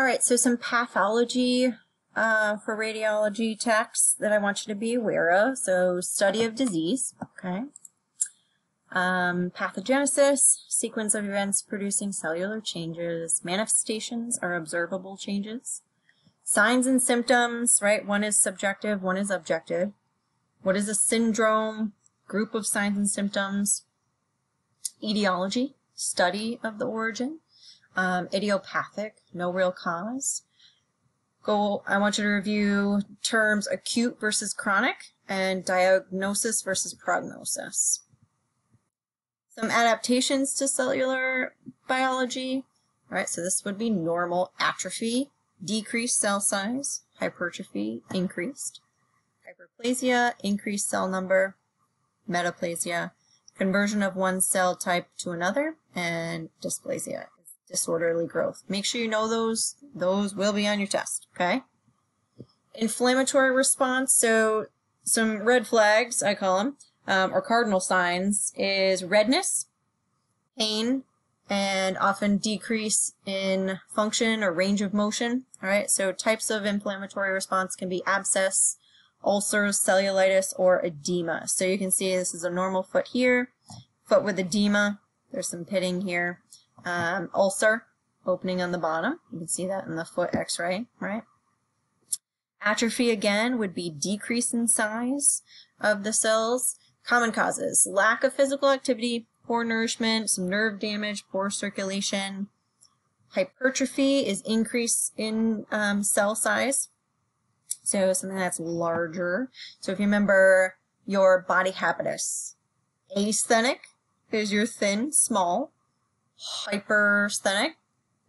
All right, so some pathology uh, for radiology techs that I want you to be aware of. So study of disease, okay. Um, pathogenesis, sequence of events producing cellular changes. Manifestations are observable changes. Signs and symptoms, right? One is subjective, one is objective. What is a syndrome? Group of signs and symptoms. Etiology, study of the origin. Um, idiopathic, no real cause. Go, I want you to review terms acute versus chronic and diagnosis versus prognosis. Some adaptations to cellular biology, right? So this would be normal atrophy, decreased cell size, hypertrophy, increased, hyperplasia, increased cell number, metaplasia, conversion of one cell type to another, and dysplasia, disorderly growth. Make sure you know those. Those will be on your test, okay? Inflammatory response, so some red flags, I call them, um, or cardinal signs, is redness, pain, and often decrease in function or range of motion. All right, so types of inflammatory response can be abscess, ulcers, cellulitis, or edema. So you can see this is a normal foot here, foot with edema. There's some pitting here. Um, ulcer, opening on the bottom. You can see that in the foot x-ray, right? Atrophy again would be decrease in size of the cells. Common causes, lack of physical activity, poor nourishment, some nerve damage, poor circulation. Hypertrophy is increase in um, cell size. So something that's larger. So if you remember your body habitus, asthenic is your thin, small. Hypersthenic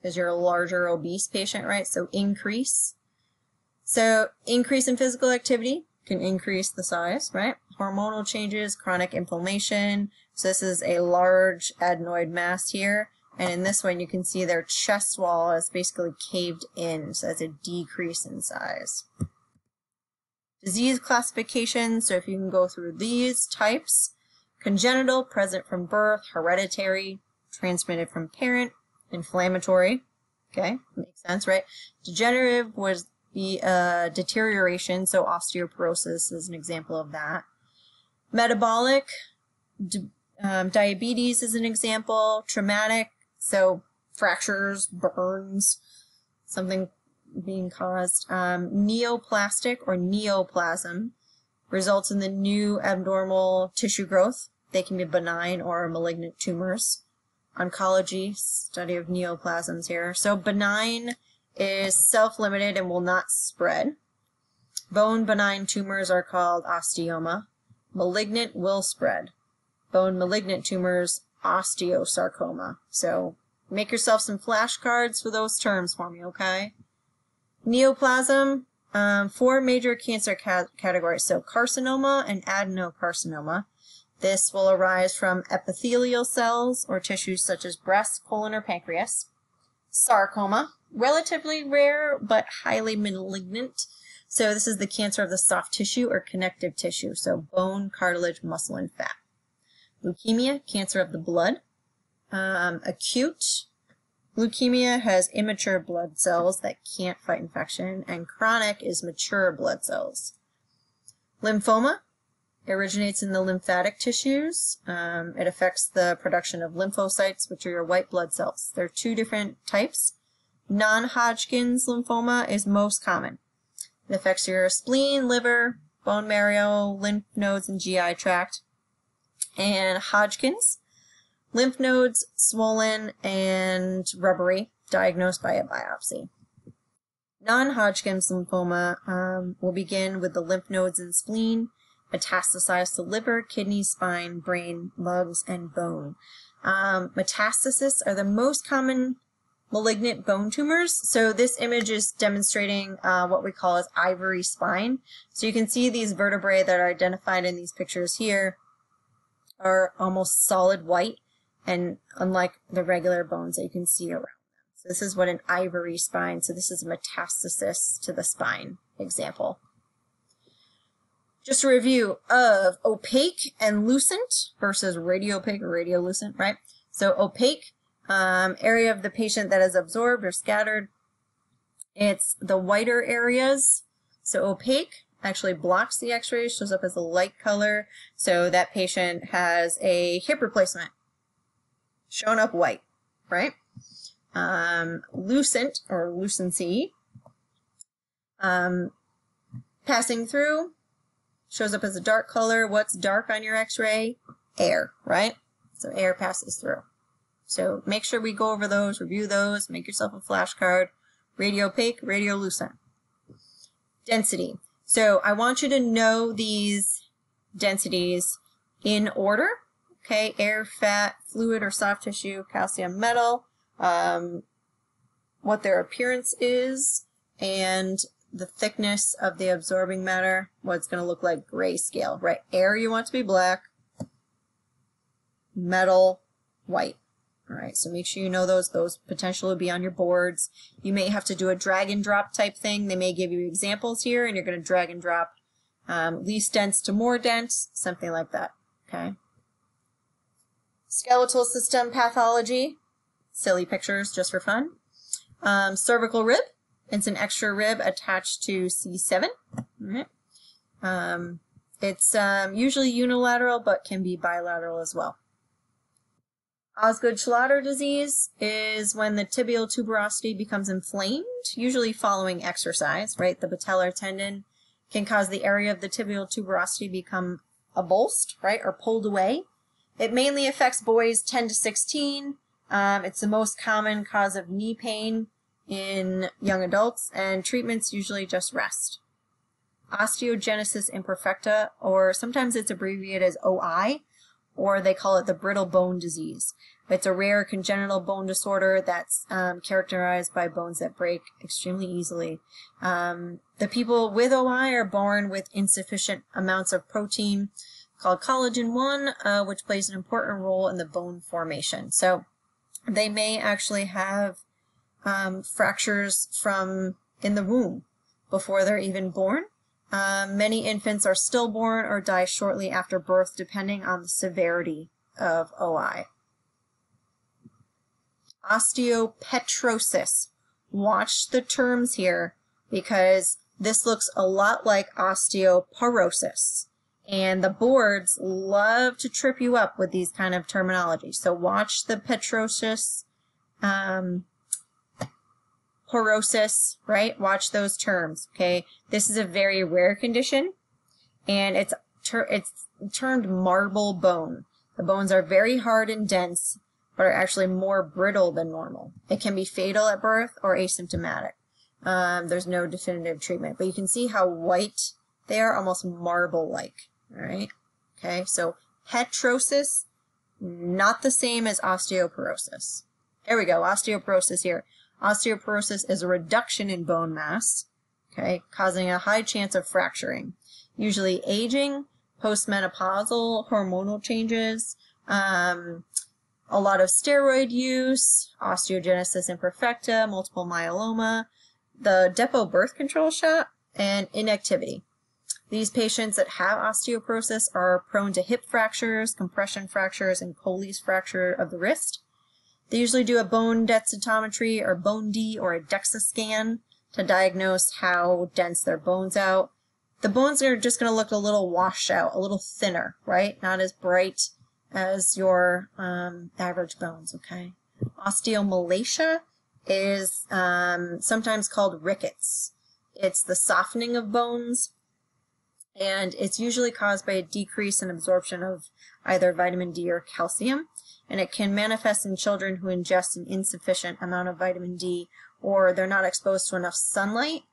is your larger, obese patient, right? So increase. So increase in physical activity can increase the size, right? Hormonal changes, chronic inflammation, so this is a large adenoid mass here. And in this one, you can see their chest wall is basically caved in. So that's a decrease in size. Disease classification. So if you can go through these types, congenital, present from birth, hereditary, transmitted from parent, inflammatory. Okay, makes sense, right? Degenerative was the uh, deterioration, so osteoporosis is an example of that. Metabolic, um, diabetes is an example, traumatic, so fractures, burns, something being caused. Um, neoplastic or neoplasm results in the new abnormal tissue growth. They can be benign or malignant tumors. Oncology, study of neoplasms here. So benign is self-limited and will not spread. Bone benign tumors are called osteoma. Malignant will spread bone malignant tumors, osteosarcoma. So make yourself some flashcards for those terms for me, okay? Neoplasm, um, four major cancer ca categories. So carcinoma and adenocarcinoma. This will arise from epithelial cells or tissues such as breast, colon, or pancreas. Sarcoma, relatively rare but highly malignant. So this is the cancer of the soft tissue or connective tissue, so bone, cartilage, muscle, and fat leukemia, cancer of the blood. Um, acute leukemia has immature blood cells that can't fight infection, and chronic is mature blood cells. Lymphoma originates in the lymphatic tissues. Um, it affects the production of lymphocytes, which are your white blood cells. There are two different types. Non-Hodgkin's lymphoma is most common. It affects your spleen, liver, bone marrow, lymph nodes, and GI tract and Hodgkin's. Lymph nodes swollen and rubbery, diagnosed by a biopsy. Non-Hodgkin's lymphoma um, will begin with the lymph nodes and spleen, metastasize to liver, kidney, spine, brain, lungs, and bone. Um, metastasis are the most common malignant bone tumors. So this image is demonstrating uh, what we call as ivory spine. So you can see these vertebrae that are identified in these pictures here are almost solid white and unlike the regular bones that you can see around them. So this is what an ivory spine, so this is a metastasis to the spine example. Just a review of opaque and lucent versus radiopaque or radiolucent, right? So opaque, um, area of the patient that is absorbed or scattered. It's the whiter areas, so opaque actually blocks the x-ray, shows up as a light color, so that patient has a hip replacement, shown up white, right? Um, lucent or lucency, um, passing through, shows up as a dark color. What's dark on your x-ray? Air, right? So air passes through. So make sure we go over those, review those, make yourself a flashcard. Radio opaque, radio lucent. Density. So I want you to know these densities in order. Okay, air, fat, fluid or soft tissue, calcium, metal, um, what their appearance is, and the thickness of the absorbing matter, what's going to look like grayscale, right? Air you want to be black, metal, white. All right, so make sure you know those. Those potentially will be on your boards. You may have to do a drag and drop type thing. They may give you examples here, and you're going to drag and drop um, least dense to more dense, something like that. Okay. Skeletal system pathology. Silly pictures just for fun. Um, cervical rib. It's an extra rib attached to C7. All right. Um, it's um, usually unilateral, but can be bilateral as well. Osgood-Schlatter disease is when the tibial tuberosity becomes inflamed, usually following exercise, right? The patellar tendon can cause the area of the tibial tuberosity become avulsed, right, or pulled away. It mainly affects boys 10 to 16. Um, it's the most common cause of knee pain in young adults, and treatments usually just rest. Osteogenesis imperfecta, or sometimes it's abbreviated as OI, or they call it the brittle bone disease. It's a rare congenital bone disorder that's um, characterized by bones that break extremely easily. Um, the people with OI are born with insufficient amounts of protein called collagen 1, uh, which plays an important role in the bone formation. So they may actually have um, fractures from in the womb before they're even born. Um, many infants are stillborn or die shortly after birth, depending on the severity of OI. Osteopetrosis. Watch the terms here because this looks a lot like osteoporosis. And the boards love to trip you up with these kind of terminology. So watch the petrosis, um, porosis, right? Watch those terms, okay? This is a very rare condition, and it's ter it's termed marble bone. The bones are very hard and dense, but are actually more brittle than normal. It can be fatal at birth or asymptomatic. Um, there's no definitive treatment, but you can see how white they are, almost marble-like. All right. Okay. So petrosis, not the same as osteoporosis. There we go. Osteoporosis here. Osteoporosis is a reduction in bone mass, okay, causing a high chance of fracturing. Usually aging, postmenopausal hormonal changes, um, a lot of steroid use, osteogenesis imperfecta, multiple myeloma, the depot birth control shot, and inactivity. These patients that have osteoporosis are prone to hip fractures, compression fractures, and Colles fracture of the wrist. They usually do a bone densitometry or bone D or a DEXA scan to diagnose how dense their bones out. The bones are just going to look a little washed out, a little thinner, right? Not as bright as your um, average bones, okay? Osteomalacia is um, sometimes called rickets. It's the softening of bones, and it's usually caused by a decrease in absorption of either vitamin D or calcium, and it can manifest in children who ingest an insufficient amount of vitamin D or they're not exposed to enough sunlight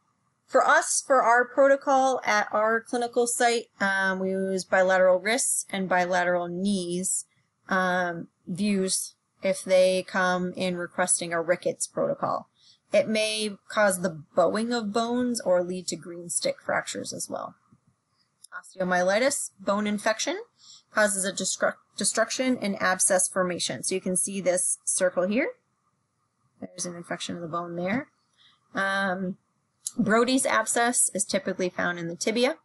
for us, for our protocol at our clinical site, um, we use bilateral wrists and bilateral knees um, views if they come in requesting a rickets protocol. It may cause the bowing of bones or lead to green stick fractures as well. Osteomyelitis, bone infection, causes a destru destruction and abscess formation. So you can see this circle here. There's an infection of the bone there. Um, Brodie's abscess is typically found in the tibia,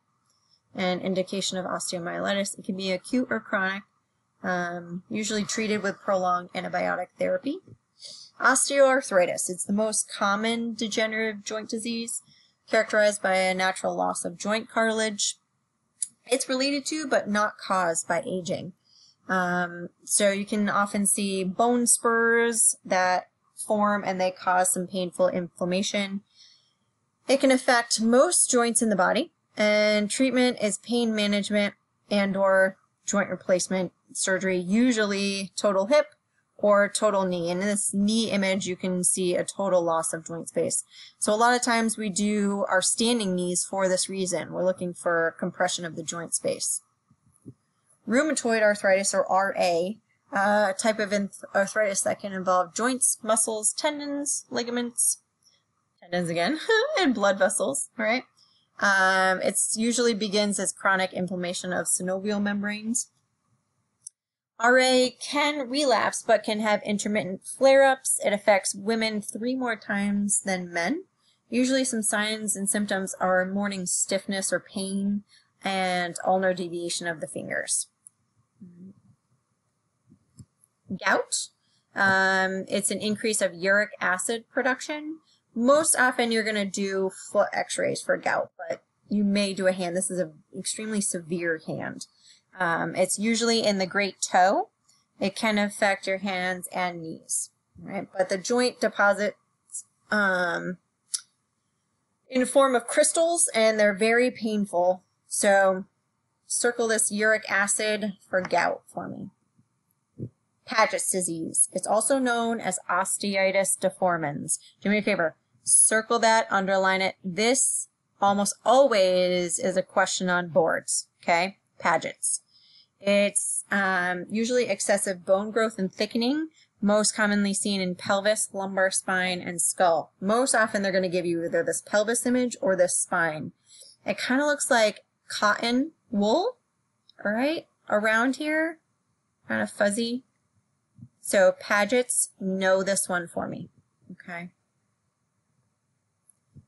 an indication of osteomyelitis. It can be acute or chronic, um, usually treated with prolonged antibiotic therapy. Osteoarthritis. It's the most common degenerative joint disease characterized by a natural loss of joint cartilage. It's related to, but not caused by aging. Um, so you can often see bone spurs that form and they cause some painful inflammation. It can affect most joints in the body, and treatment is pain management and or joint replacement surgery, usually total hip or total knee. And in this knee image, you can see a total loss of joint space. So a lot of times we do our standing knees for this reason. We're looking for compression of the joint space. Rheumatoid arthritis, or RA, uh, a type of arthritis that can involve joints, muscles, tendons, ligaments, tendons again, and blood vessels, right? Um, it usually begins as chronic inflammation of synovial membranes. RA can relapse but can have intermittent flare-ups. It affects women three more times than men. Usually some signs and symptoms are morning stiffness or pain and ulnar deviation of the fingers. Gout. Um, it's an increase of uric acid production. Most often you're going to do foot x-rays for gout, but you may do a hand. This is an extremely severe hand. Um, it's usually in the great toe. It can affect your hands and knees, right? But the joint deposits um, in the form of crystals, and they're very painful. So circle this uric acid for gout for me. Paget's disease. It's also known as osteitis deformans. Do me a favor. Circle that, underline it. This almost always is a question on boards, okay? Paget's. It's um, usually excessive bone growth and thickening, most commonly seen in pelvis, lumbar spine, and skull. Most often they're going to give you either this pelvis image or this spine. It kind of looks like cotton wool, all right, around here, kind of fuzzy. So Paget's, know this one for me, okay?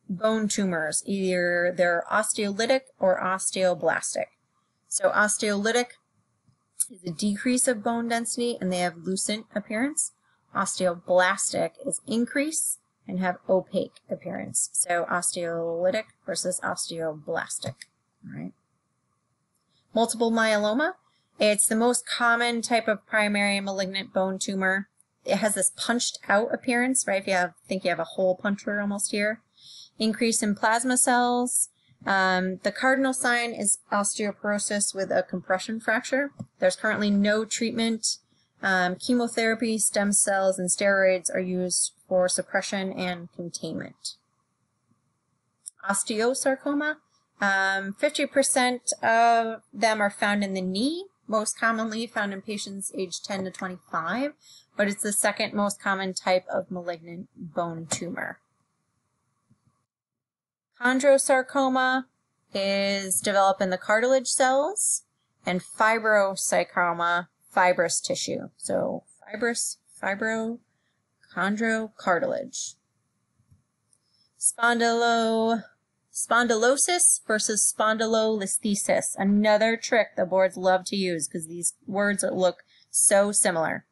Bone tumors, either they're osteolytic or osteoblastic. So osteolytic is a decrease of bone density and they have lucent appearance. Osteoblastic is increase and have opaque appearance. So osteolytic versus osteoblastic, all right? Multiple myeloma, it's the most common type of primary malignant bone tumor. It has this punched out appearance, right? If you have, think you have a hole puncher almost here. Increase in plasma cells, um, the cardinal sign is osteoporosis with a compression fracture. There's currently no treatment. Um, chemotherapy, stem cells, and steroids are used for suppression and containment. Osteosarcoma, 50% um, of them are found in the knee, most commonly found in patients aged 10 to 25, but it's the second most common type of malignant bone tumor. Chondrosarcoma is developed in the cartilage cells, and fibrosarcoma, fibrous tissue. So fibrous, fibro, chondrocartilage. Spondylo, spondylolysis versus spondylolisthesis. Another trick the boards love to use because these words look so similar.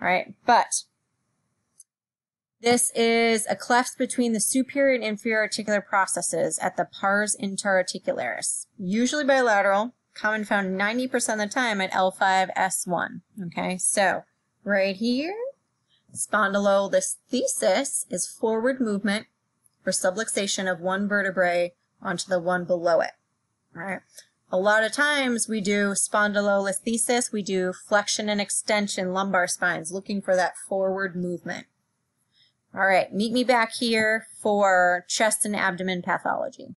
All right, but this is a cleft between the superior and inferior articular processes at the pars interarticularis, usually bilateral, common found 90% of the time at L5S1. Okay, so right here, spondylolisthesis is forward movement or subluxation of one vertebrae onto the one below it. right? A lot of times we do spondylolisthesis, we do flexion and extension lumbar spines, looking for that forward movement. All right, meet me back here for chest and abdomen pathology.